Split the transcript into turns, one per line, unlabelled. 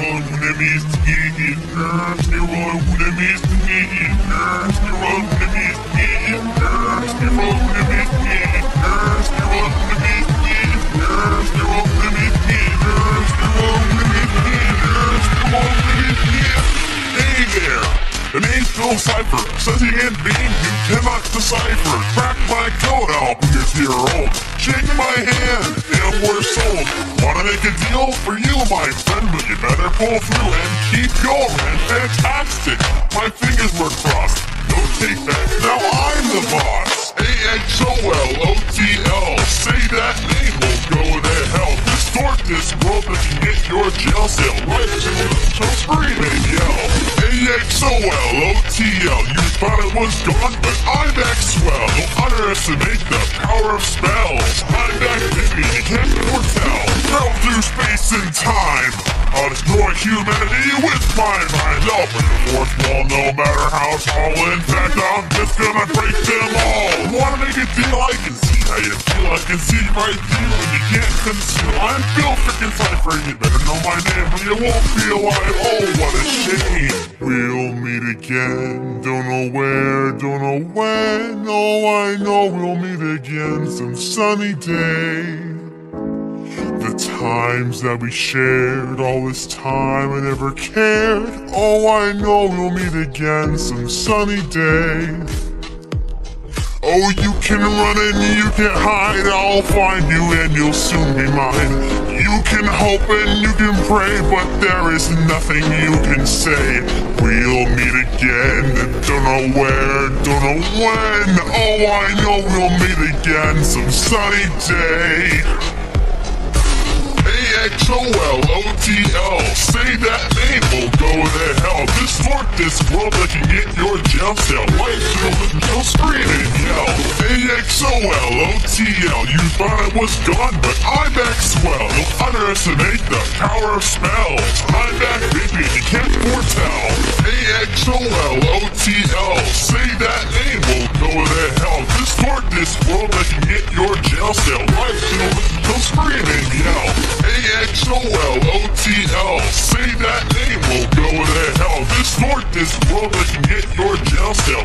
rolling with them is to get Bill Cipher. Sensing and being you cannot decipher. Crack my code album is your own. Shake my hand and we're sold. Wanna make a deal for you, my friend, but you better pull through and keep going. Fantastic! My fingers were crossed. Don't take that. Now I'm the boss. A-X-O-L-O-T-L. Say that name, we'll go to hell. Distort this world that can get your jail cell. Right to scream and yell. A-X-O-L-O-T-L. Oh, you thought it was gone, but I'm Maxwell. Don't underestimate the power of spells. I'm back, baby, you can't foretell. Travel through space and time. I'll destroy humanity with my mind. I'll break the fourth wall no matter how tall. In fact, I'm just gonna break them all. Wanna make a deal? I can see how you feel. I can see right through and you can't conceal. I'm Bill frickin' Cipher. You better know my name or you won't feel alive. Oh, what a. We'll again. Don't know where, don't know when. Oh, I know we'll meet again some sunny day. The times that we shared, all this time I never cared. Oh, I know we'll meet again some sunny day. Oh, you can run and you can hide, I'll find you and you'll soon be mine. You can hope and you can pray, but there is nothing you can say. We'll meet again, don't know where, don't know when. Oh, I know we'll meet again some sunny day. A-X-O-L-O-T-L Say that name, we'll go to hell Distort this world that can get your jail cell Life A-X-O-L-O-T-L You thought it was gone, but I'm Maxwell Don't underestimate the power of spells I'm back, baby, you can't foretell. A-X-O-L-O-T-L Say that name, we'll go to hell. Distort this world that can get your jail cell. Life children, don't scream and yell A-X-O-L-O-T-L Say that name, we'll go to hell. Distort this world that can get your jail cell